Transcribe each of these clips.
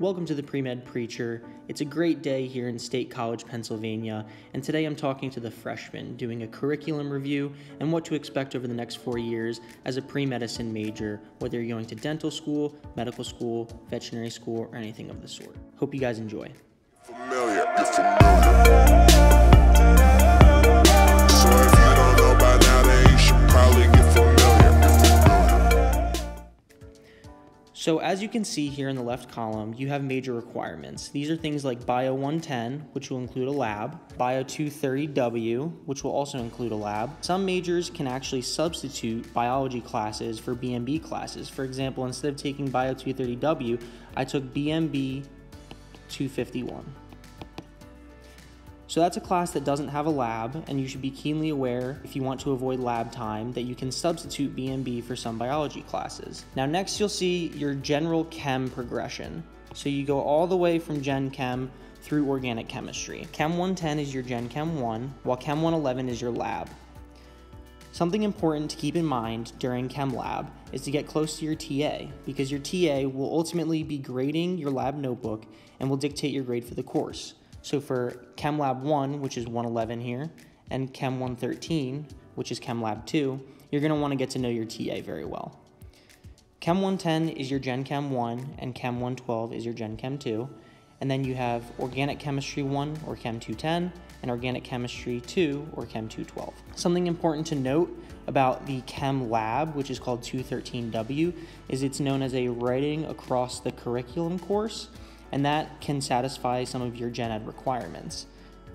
Welcome to the Pre-Med Preacher. It's a great day here in State College, Pennsylvania, and today I'm talking to the freshmen, doing a curriculum review and what to expect over the next four years as a pre-medicine major, whether you're going to dental school, medical school, veterinary school, or anything of the sort. Hope you guys enjoy. Familiar, So as you can see here in the left column, you have major requirements. These are things like Bio 110, which will include a lab, Bio 230W, which will also include a lab. Some majors can actually substitute biology classes for BMB classes. For example, instead of taking Bio 230W, I took BMB 251. So that's a class that doesn't have a lab, and you should be keenly aware, if you want to avoid lab time, that you can substitute BMB for some biology classes. Now next you'll see your general chem progression. So you go all the way from Gen Chem through organic chemistry. Chem 110 is your Gen Chem 1, while Chem 111 is your lab. Something important to keep in mind during Chem Lab is to get close to your TA, because your TA will ultimately be grading your lab notebook and will dictate your grade for the course. So for Chem Lab 1, which is 111 here, and Chem 113, which is Chem Lab 2, you're going to want to get to know your TA very well. Chem 110 is your Gen Chem 1, and Chem 112 is your Gen Chem 2. And then you have Organic Chemistry 1, or Chem 210, and Organic Chemistry 2, or Chem 212. Something important to note about the Chem Lab, which is called 213W, is it's known as a writing across the curriculum course and that can satisfy some of your gen ed requirements.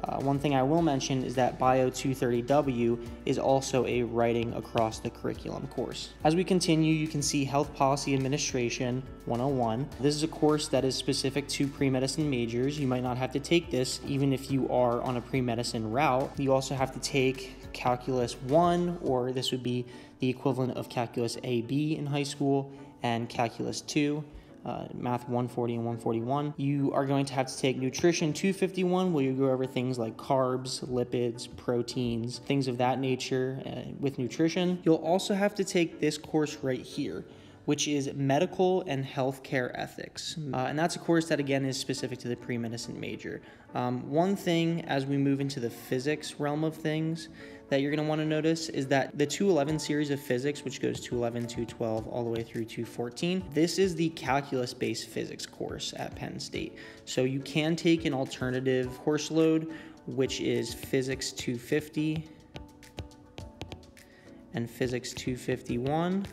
Uh, one thing I will mention is that Bio 230W is also a writing across the curriculum course. As we continue, you can see Health Policy Administration 101. This is a course that is specific to pre-medicine majors. You might not have to take this even if you are on a pre-medicine route. You also have to take Calculus 1, or this would be the equivalent of Calculus AB in high school, and Calculus 2 uh, Math 140 and 141. You are going to have to take Nutrition 251, where you go over things like carbs, lipids, proteins, things of that nature uh, with nutrition. You'll also have to take this course right here which is medical and healthcare ethics. Uh, and that's a course that, again, is specific to the pre medicine major. Um, one thing as we move into the physics realm of things that you're going to want to notice is that the 211 series of physics, which goes 211, 212, all the way through 214, this is the calculus based physics course at Penn State. So you can take an alternative course load, which is physics 250 and physics 251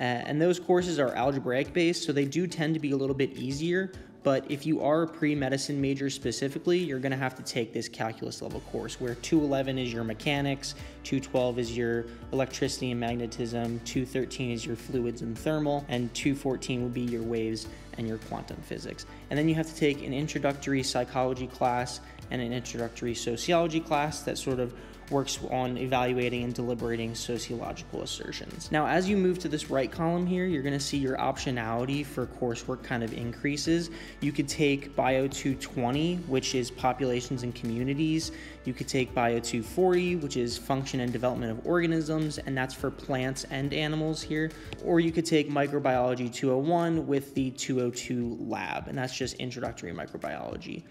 uh, and those courses are algebraic based, so they do tend to be a little bit easier. But if you are a pre medicine major specifically, you're going to have to take this calculus level course where 211 is your mechanics, 212 is your electricity and magnetism, 213 is your fluids and thermal, and 214 would be your waves and your quantum physics. And then you have to take an introductory psychology class and an introductory sociology class that sort of works on evaluating and deliberating sociological assertions. Now, as you move to this right column here, you're going to see your optionality for coursework kind of increases. You could take Bio 220, which is populations and communities. You could take Bio 240, which is function and development of organisms, and that's for plants and animals here. Or you could take Microbiology 201 with the 202 lab, and that's just introductory microbiology.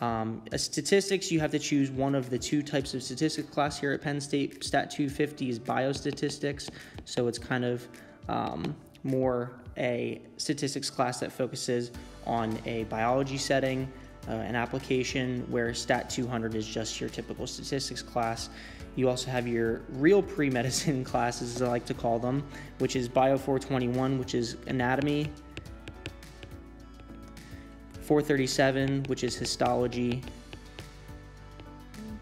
Um, statistics, you have to choose one of the two types of statistics class here at Penn State. Stat 250 is biostatistics, so it's kind of um, more a statistics class that focuses on a biology setting, uh, an application, where Stat 200 is just your typical statistics class. You also have your real pre-medicine classes, as I like to call them, which is Bio 421, which is anatomy, 437, which is histology,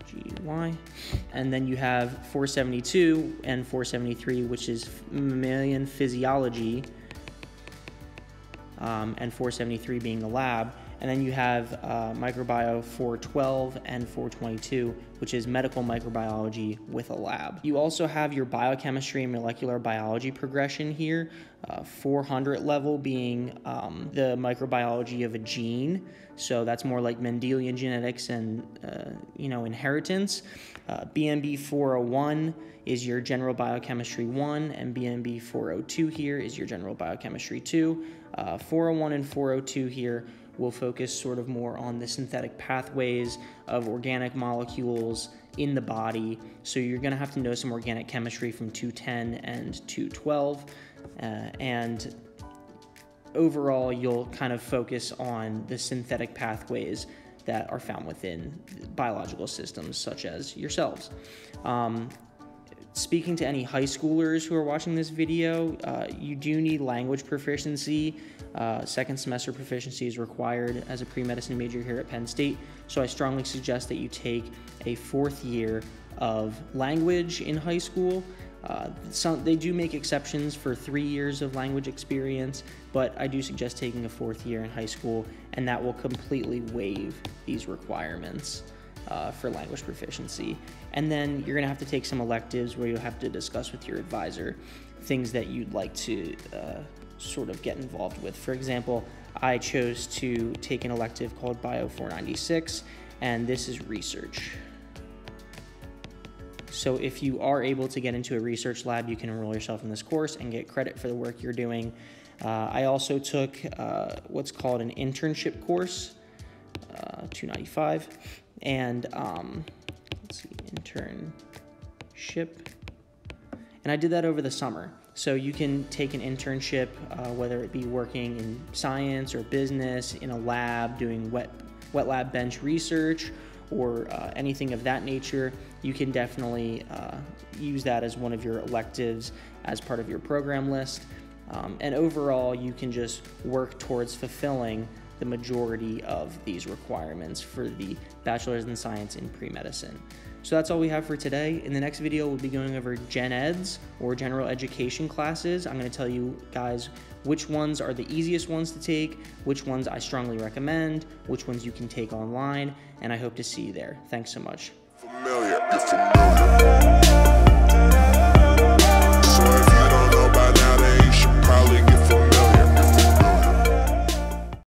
GY. And then you have 472 and 473, which is mammalian physiology, um, and 473 being the lab. And then you have uh, microbio 412 and 422, which is medical microbiology with a lab. You also have your biochemistry and molecular biology progression here, uh, 400 level being um, the microbiology of a gene. So that's more like Mendelian genetics and uh, you know inheritance. Uh, BMB 401 is your general biochemistry 1, and BMB 402 here is your general biochemistry 2. Uh, 401 and 402 here will focus sort of more on the synthetic pathways of organic molecules in the body. So you're going to have to know some organic chemistry from 210 and 212. Uh, and overall, you'll kind of focus on the synthetic pathways that are found within biological systems, such as yourselves. Um, speaking to any high schoolers who are watching this video, uh, you do need language proficiency. Uh, second semester proficiency is required as a pre-medicine major here at Penn State. So I strongly suggest that you take a fourth year of language in high school. Uh, some, they do make exceptions for three years of language experience, but I do suggest taking a fourth year in high school, and that will completely waive these requirements uh, for language proficiency. And then you're going to have to take some electives where you'll have to discuss with your advisor things that you'd like to uh, sort of get involved with. For example, I chose to take an elective called Bio 496, and this is research. So if you are able to get into a research lab, you can enroll yourself in this course and get credit for the work you're doing. Uh, I also took uh, what's called an internship course, uh, 295, and um, let's see, internship. And I did that over the summer. So you can take an internship, uh, whether it be working in science or business, in a lab, doing wet, wet lab bench research, or uh, anything of that nature. You can definitely uh, use that as one of your electives as part of your program list. Um, and overall, you can just work towards fulfilling the majority of these requirements for the Bachelor's in Science in Pre-Medicine. So that's all we have for today. In the next video, we'll be going over Gen Eds or general education classes. I'm going to tell you guys which ones are the easiest ones to take, which ones I strongly recommend, which ones you can take online, and I hope to see you there. Thanks so much. Familiar,